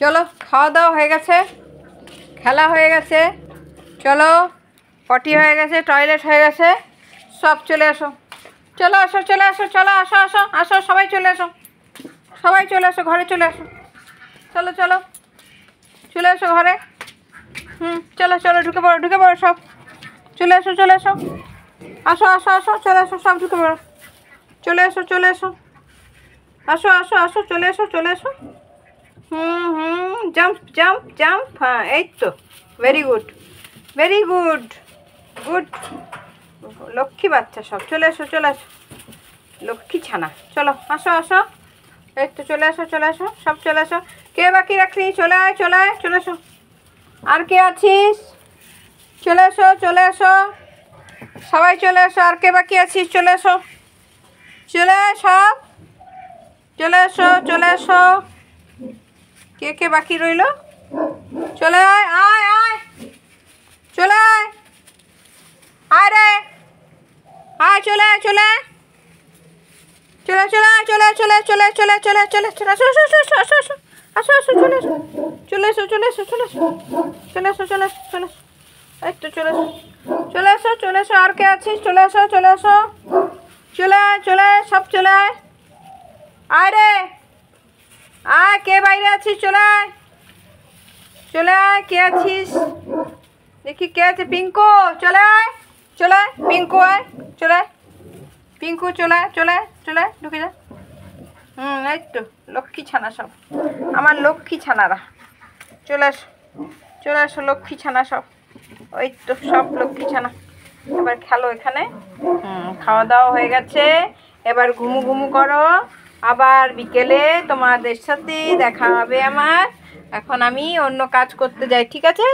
চলো খাওয়া দাওয়া হয়ে গেছে খেলা হয়ে গেছে চলো পটি হয়ে গেছে টয়লেট হয়ে গেছে সব চলে আসো চলো আসো চলে আসো চলো আসো আসো আসো সবাই চলে আসো সবাই চলে আসো ঘরে চলে আসো চলো চলো চলে আসো ঘরে হুম চলো চলো ঢুকে পড়ো ঢুকে পড়ো সব চলে আসো চলে আসো আসো আসো আসো চলে আসো সব ঢুকে পড়ো চলে এসো চলে এসো আসো আসো আসো চলে এসো চলে এসো জাম্প জাম্প জাম্প হ্যাঁ এই তো very good very good good Lakshmi বাচ্চা সব। চলে এসো চলে এসো লক্ষ্মী ছানা। চলো, আসো আসো। এই তো চলে আসো চলে আসো। সব চলে আসো। কে বাকি রাখলি চলে আয় চলে আয়, চলে এসো আর কে আছিস? চলে এসো চলে এসো সবাই চলে এসো আর কে বাকি আছিস? চলে এসো চলে সব। চলে এসো চলে এসো কে কে বাকি রইল? চলে আয় আয় আয়। চলে আয়। আয় রে। আয়, চলে চলে। চলে চলে চলে চলে চলে চলে চলে চলে চলে, আসো আসো আসো আসো আসো আসো আসো, চলে চলে এসো চলে এসো চলে চলে এসো চলে চলে এসো এই তো চলে এসো চলে এসো চলে এসো আর কে আছিস? চলে এসো চলে এসো চলে আয় চলে আয় সব চলে আয় আয় রে আয় কে বাইরে আছিস? চলে আয়। চলে আয়, কে আছিস? দেখি কে আছে। পিঙ্কু, চলে আয়। চলে আয়, পিঙ্কু আয়। চলে আয়। পিঙ্কু, চলে আয় চলে আয় চলে আয়। ঢুকে যা। হুম, এই তো, লক্ষ্মী ছানা সব। আমার লক্ষ্মী ছানারা। চলে আসো চলে আসো, লক্ষ্মী ছানা সব। ওই তো, সব লক্ষ্মী ছানা। এবার খেলো এখানে। হুম, খাওয়া দাওয়া হয়ে গেছে। এবার ঘুমু ঘুমু করো। আবার বিকেলে তোমাদের সাথে দেখা হবে আমার। এখন আমি অন্য কাজ করতে যাই, ঠিক আছে?